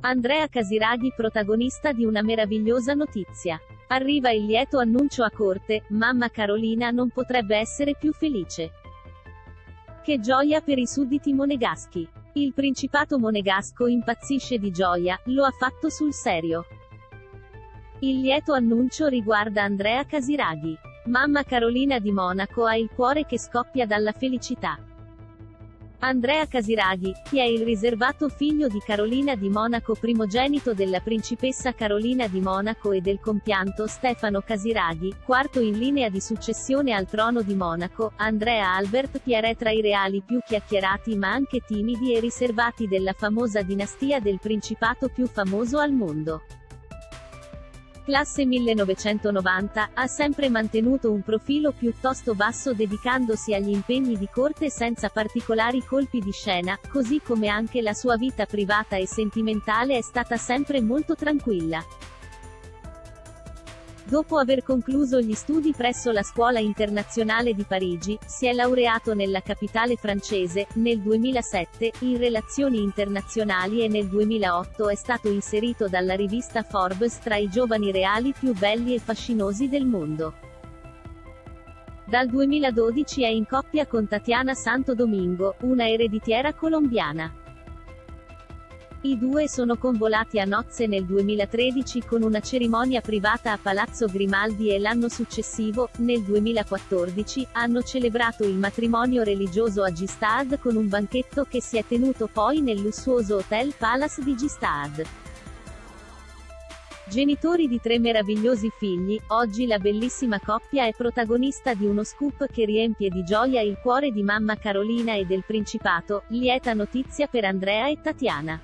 Andrea Casiraghi protagonista di una meravigliosa notizia. Arriva il lieto annuncio a corte, mamma Carolina non potrebbe essere più felice. Che gioia per i sudditi monegaschi. Il principato monegasco impazzisce di gioia, lo ha fatto sul serio. Il lieto annuncio riguarda Andrea Casiraghi. Mamma Carolina di Monaco ha il cuore che scoppia dalla felicità. Andrea Casiraghi, che è il riservato figlio di Carolina di Monaco primogenito della principessa Carolina di Monaco e del compianto Stefano Casiraghi, quarto in linea di successione al trono di Monaco, Andrea Albert Pierre è tra i reali più chiacchierati ma anche timidi e riservati della famosa dinastia del principato più famoso al mondo. Classe 1990, ha sempre mantenuto un profilo piuttosto basso dedicandosi agli impegni di corte senza particolari colpi di scena, così come anche la sua vita privata e sentimentale è stata sempre molto tranquilla. Dopo aver concluso gli studi presso la Scuola Internazionale di Parigi, si è laureato nella capitale francese, nel 2007, in relazioni internazionali e nel 2008 è stato inserito dalla rivista Forbes tra i giovani reali più belli e fascinosi del mondo. Dal 2012 è in coppia con Tatiana Santo Domingo, una ereditiera colombiana. I due sono convolati a nozze nel 2013 con una cerimonia privata a Palazzo Grimaldi e l'anno successivo, nel 2014, hanno celebrato il matrimonio religioso a Gistad con un banchetto che si è tenuto poi nel lussuoso Hotel Palace di Gistad. Genitori di tre meravigliosi figli, oggi la bellissima coppia è protagonista di uno scoop che riempie di gioia il cuore di mamma Carolina e del Principato, lieta notizia per Andrea e Tatiana.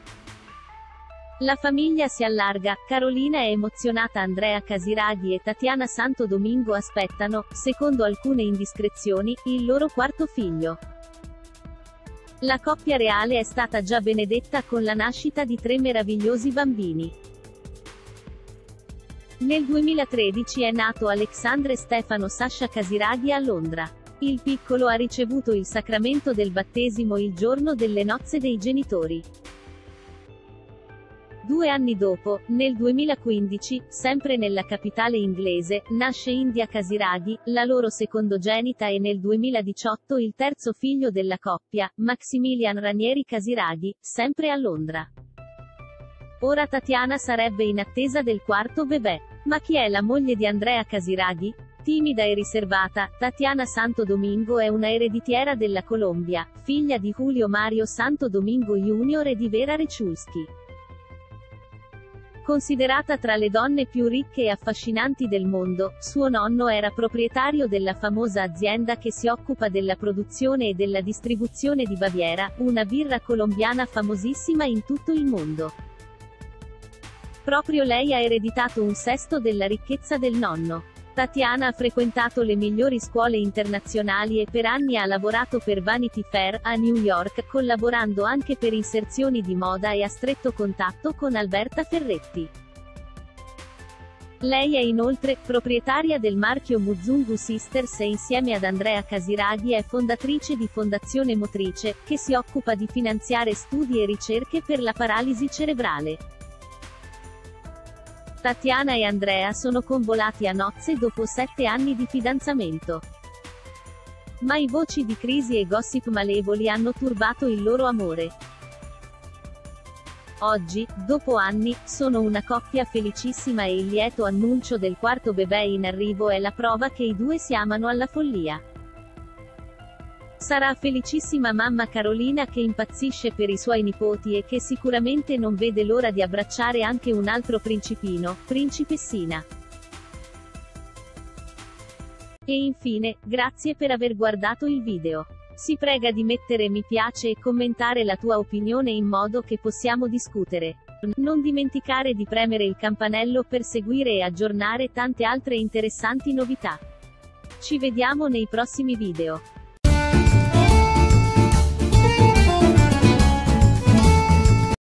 La famiglia si allarga, Carolina è emozionata Andrea Casiraghi e Tatiana Santo Domingo aspettano, secondo alcune indiscrezioni, il loro quarto figlio. La coppia reale è stata già benedetta con la nascita di tre meravigliosi bambini. Nel 2013 è nato Alexandre Stefano Sasha Casiraghi a Londra. Il piccolo ha ricevuto il sacramento del battesimo il giorno delle nozze dei genitori. Due anni dopo, nel 2015, sempre nella capitale inglese, nasce India Casiraghi, la loro secondogenita e nel 2018 il terzo figlio della coppia, Maximilian Ranieri Casiraghi, sempre a Londra. Ora Tatiana sarebbe in attesa del quarto bebè. Ma chi è la moglie di Andrea Casiraghi? Timida e riservata, Tatiana Santo Domingo è una ereditiera della Colombia, figlia di Julio Mario Santo Domingo Jr. e di Vera Reciulski. Considerata tra le donne più ricche e affascinanti del mondo, suo nonno era proprietario della famosa azienda che si occupa della produzione e della distribuzione di Baviera, una birra colombiana famosissima in tutto il mondo. Proprio lei ha ereditato un sesto della ricchezza del nonno. Tatiana ha frequentato le migliori scuole internazionali e per anni ha lavorato per Vanity Fair, a New York, collaborando anche per inserzioni di moda e a stretto contatto con Alberta Ferretti. Lei è inoltre proprietaria del marchio Muzungu Sisters e insieme ad Andrea Casiraghi è fondatrice di Fondazione Motrice, che si occupa di finanziare studi e ricerche per la paralisi cerebrale. Tatiana e Andrea sono convolati a nozze dopo sette anni di fidanzamento. Ma i voci di crisi e gossip malevoli hanno turbato il loro amore. Oggi, dopo anni, sono una coppia felicissima e il lieto annuncio del quarto bebè in arrivo è la prova che i due si amano alla follia. Sarà felicissima mamma Carolina che impazzisce per i suoi nipoti e che sicuramente non vede l'ora di abbracciare anche un altro principino, principessina. E infine, grazie per aver guardato il video. Si prega di mettere mi piace e commentare la tua opinione in modo che possiamo discutere. Non dimenticare di premere il campanello per seguire e aggiornare tante altre interessanti novità. Ci vediamo nei prossimi video.